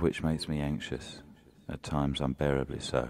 which makes me anxious, at times unbearably so.